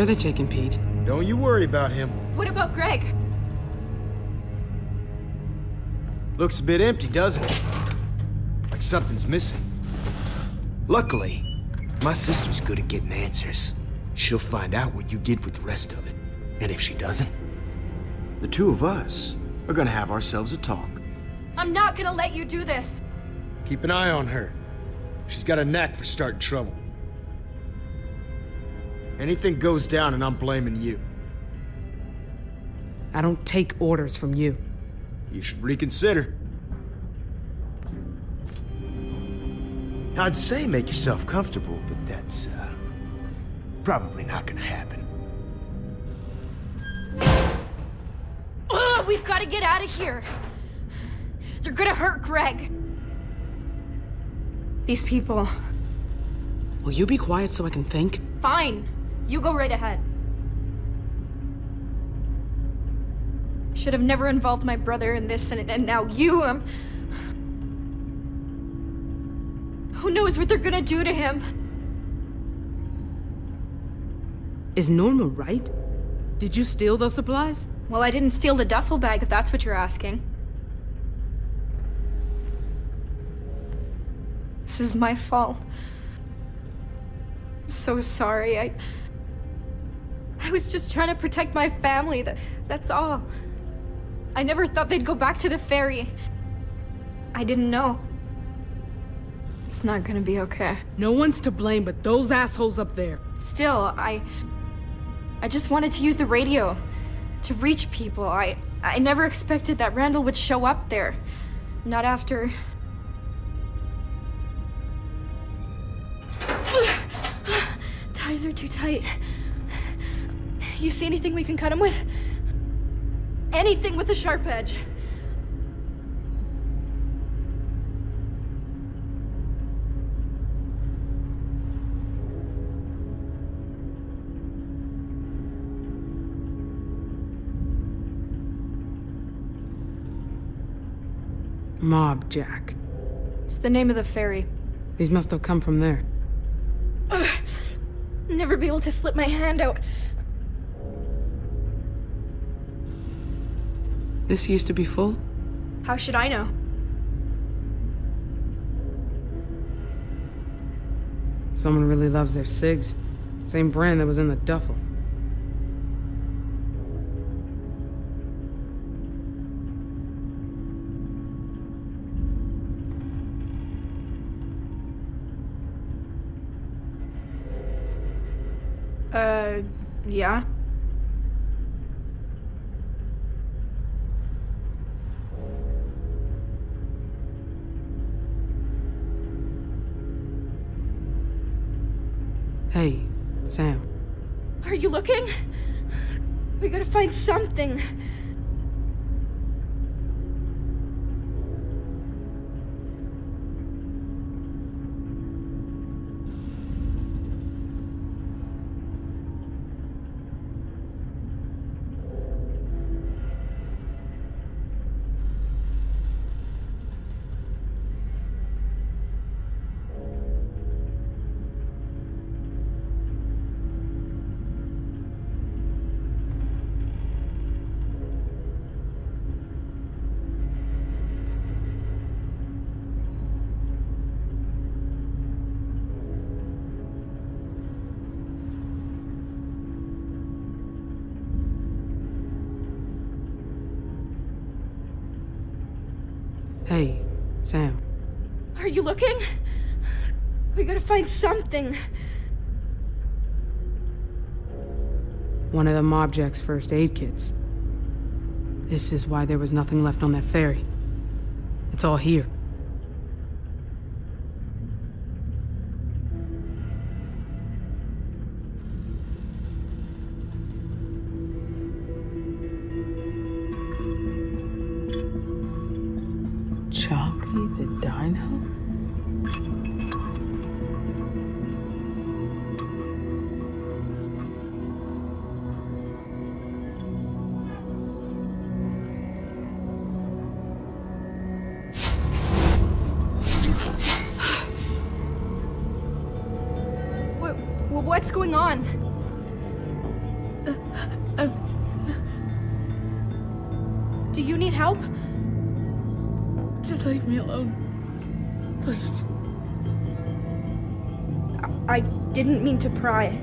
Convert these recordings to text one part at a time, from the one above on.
Where are they taking Pete? Don't you worry about him. What about Greg? Looks a bit empty, doesn't it? Like something's missing. Luckily, my sister's good at getting answers. She'll find out what you did with the rest of it. And if she doesn't, the two of us are gonna have ourselves a talk. I'm not gonna let you do this. Keep an eye on her. She's got a knack for starting trouble. Anything goes down and I'm blaming you. I don't take orders from you. You should reconsider. I'd say make yourself comfortable, but that's, uh, probably not gonna happen. Ugh, we've got to get out of here. They're gonna hurt Greg. These people. Will you be quiet so I can think? Fine. You go right ahead. Should have never involved my brother in this, and, and now you, um... Who knows what they're gonna do to him? Is Norma right? Did you steal those supplies? Well, I didn't steal the duffel bag, if that's what you're asking. This is my fault. I'm so sorry. I. I was just trying to protect my family. That, that's all. I never thought they'd go back to the ferry. I didn't know. It's not gonna be okay. No one's to blame but those assholes up there. Still, I. I just wanted to use the radio to reach people. I. I never expected that Randall would show up there. Not after. Ties are too tight. You see anything we can cut him with? Anything with a sharp edge. Mob Jack. It's the name of the ferry. These must have come from there. Never be able to slip my hand out. This used to be full? How should I know? Someone really loves their cigs. Same brand that was in the duffel. Uh, yeah? Hey, Sam. Are you looking? We gotta find something. Hey, Sam. Are you looking? We gotta find something. One of the Mob Jack's first aid kits. This is why there was nothing left on that ferry. It's all here. Choppy the Dino? What, what's going on? Uh, uh, do you need help? Just leave me alone. Please. I, I didn't mean to pry.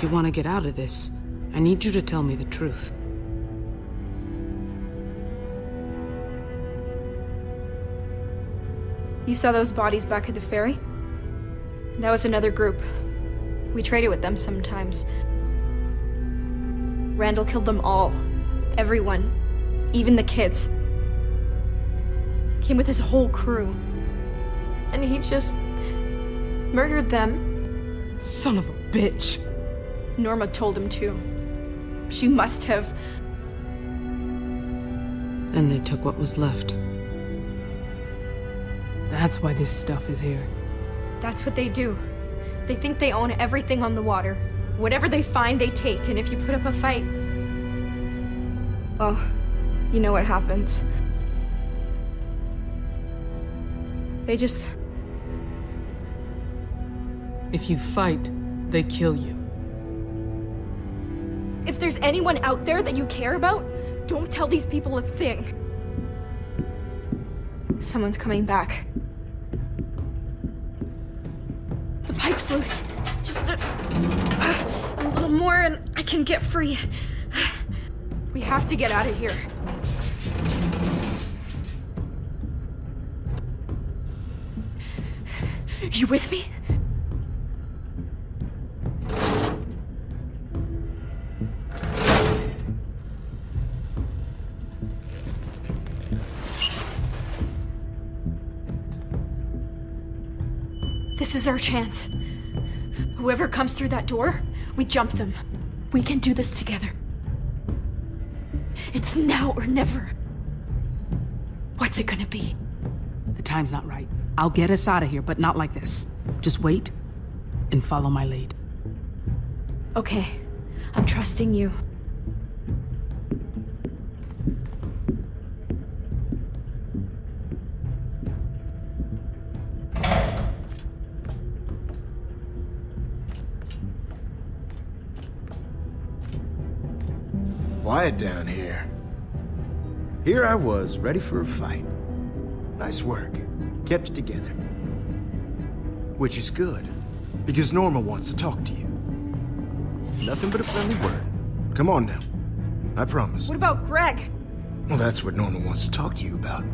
If you want to get out of this, I need you to tell me the truth. You saw those bodies back at the ferry? That was another group. We traded with them sometimes. Randall killed them all. Everyone. Even the kids. Came with his whole crew. And he just murdered them. Son of a bitch! Norma told him to. She must have. Then they took what was left. That's why this stuff is here. That's what they do. They think they own everything on the water. Whatever they find, they take, and if you put up a fight. Well, you know what happens. They just. If you fight, they kill you. If there's anyone out there that you care about, don't tell these people a thing. Someone's coming back. The pipe's loose. Just a, a little more and I can get free. We have to get out of here. You with me? Our chance. Whoever comes through that door, we jump them. We can do this together. It's now or never. What's it gonna be? The time's not right. I'll get us out of here, but not like this. Just wait and follow my lead. Okay, I'm trusting you. Quiet down here. Here I was, ready for a fight. Nice work. Kept it together. Which is good, because Norma wants to talk to you. Nothing but a friendly word. Come on now. I promise. What about Greg? Well, that's what Norma wants to talk to you about.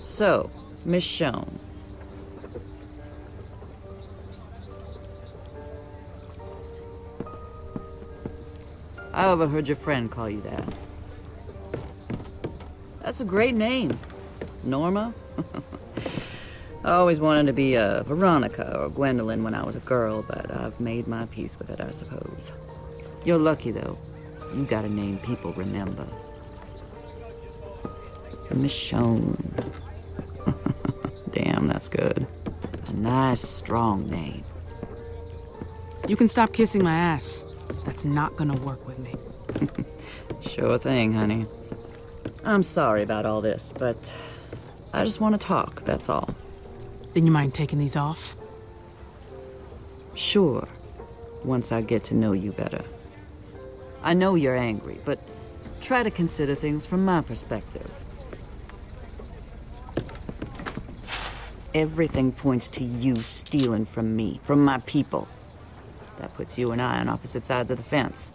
So, Michonne. I overheard your friend call you that. That's a great name. Norma? I always wanted to be a Veronica or Gwendolyn when I was a girl, but I've made my peace with it, I suppose. You're lucky, though. You got a name people remember. Michonne. Damn, that's good. A nice, strong name. You can stop kissing my ass. That's not gonna work with me. Sure thing, honey. I'm sorry about all this, but I just want to talk, that's all. Then you mind taking these off? Sure, once I get to know you better. I know you're angry, but try to consider things from my perspective. Everything points to you stealing from me, from my people. That puts you and I on opposite sides of the fence.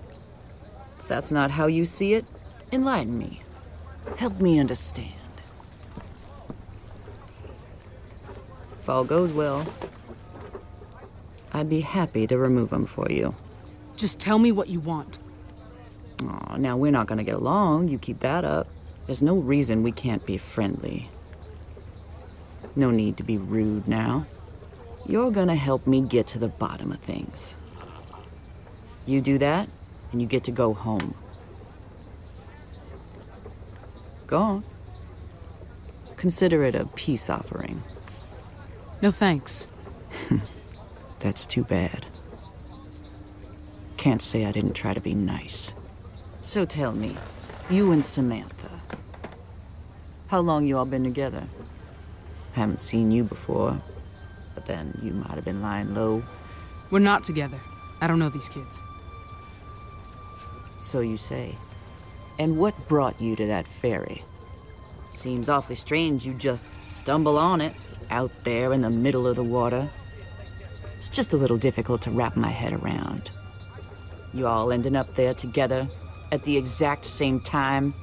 If that's not how you see it, enlighten me. Help me understand. If all goes well, I'd be happy to remove them for you. Just tell me what you want. Aw, now we're not gonna get along. You keep that up. There's no reason we can't be friendly. No need to be rude now. You're gonna help me get to the bottom of things. You do that, and you get to go home. Go on. Consider it a peace offering. No thanks. That's too bad. Can't say I didn't try to be nice. So tell me, you and Samantha, how long you all been together? Haven't seen you before, but then you might have been lying low, We're not together. I don't know these kids. so you say. And what brought you to that ferry? Seems awfully strange you just stumble on it, out there in the middle of the water. It's just a little difficult to wrap my head around. You all ending up there together at the exact same time?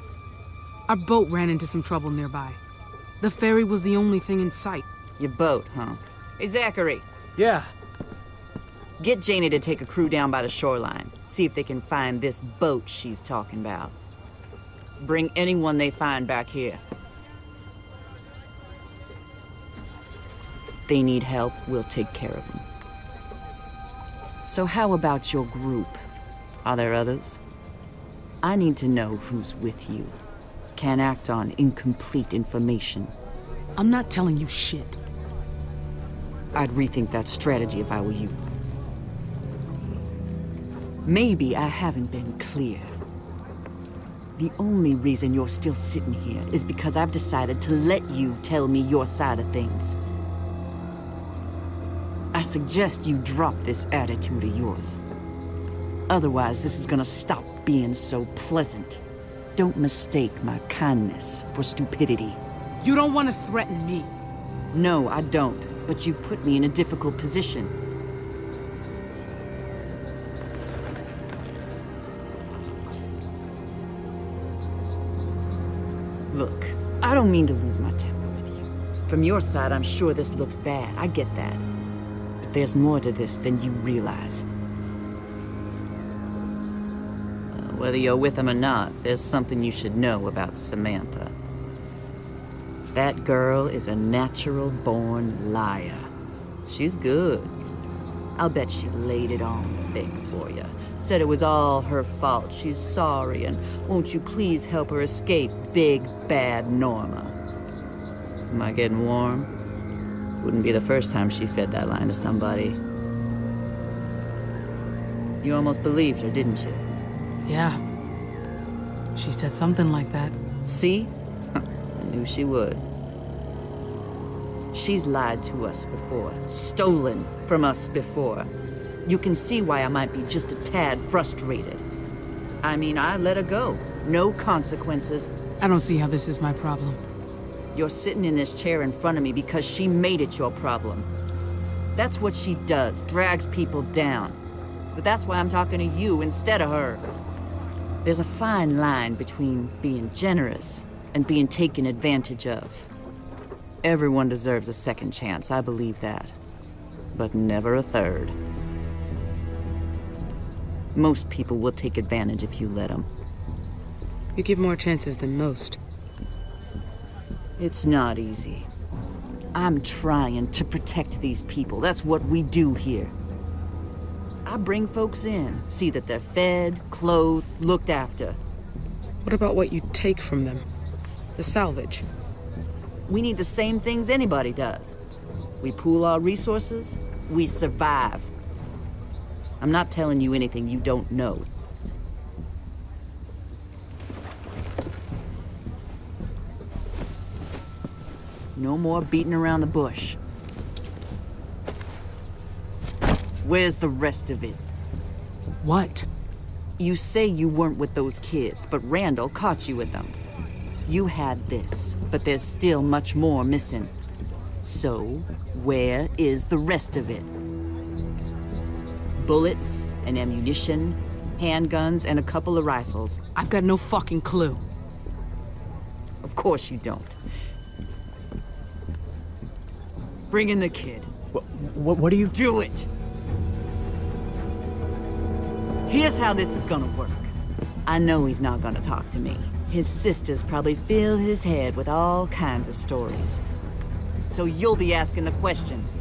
Our boat ran into some trouble nearby. The ferry was the only thing in sight. Your boat, huh? Hey, Zachary, Yeah, get Janie to take a crew down by the shoreline. See if they can find this boat she's talking about. Bring anyone they find back here. They need help, we'll take care of them. So how about your group? Are there others? I need to know who's with you. Can't act on incomplete information. I'm not telling you shit. I'd rethink that strategy if I were you. Maybe I haven't been clear. The only reason you're still sitting here is because I've decided to let you tell me your side of things. I suggest you drop this attitude of yours. Otherwise, this is gonna stop being so pleasant. Don't mistake my kindness for stupidity. You don't want to threaten me. No, I don't. But you put me in a difficult position. Look, I don't mean to lose my temper with you. From your side, I'm sure this looks bad. I get that. But there's more to this than you realize. Whether you're with him or not, there's something you should know about Samantha. That girl is a natural born liar. She's good. I'll bet she laid it on thick for you. Said it was all her fault. She's sorry, and won't you please help her escape big bad Norma? Am I getting warm? Wouldn't be the first time she fed that line to somebody. You almost believed her, didn't you? Yeah. She said something like that. See? I knew she would. She's lied to us before, stolen from us before. You can see why I might be just a tad frustrated. I mean, I let her go. No consequences. I don't see how this is my problem. You're sitting in this chair in front of me because she made it your problem. That's what she does, drags people down. But that's why I'm talking to you instead of her. There's a fine line between being generous and being taken advantage of. Everyone deserves a second chance, I believe that. But never a third. Most people will take advantage if you let them. You give more chances than most. It's not easy. I'm trying to protect these people. That's what we do here. I bring folks in, see that they're fed, clothed, looked after. What about what you take from them? The salvage. We need the same things anybody does. We pool our resources, we survive. I'm not telling you anything you don't know. No more beating around the bush. Where's the rest of it? What? You say you weren't with those kids, but Randall caught you with them. You had this, but there's still much more missing. So, where is the rest of it? Bullets and ammunition, handguns, and a couple of rifles. I've got no fucking clue. Of course you don't. Bring in the kid. What, what, what are you... Do it! Here's how this is gonna work. I know he's not gonna talk to me. His sisters probably fill his head with all kinds of stories. So you'll be asking the questions.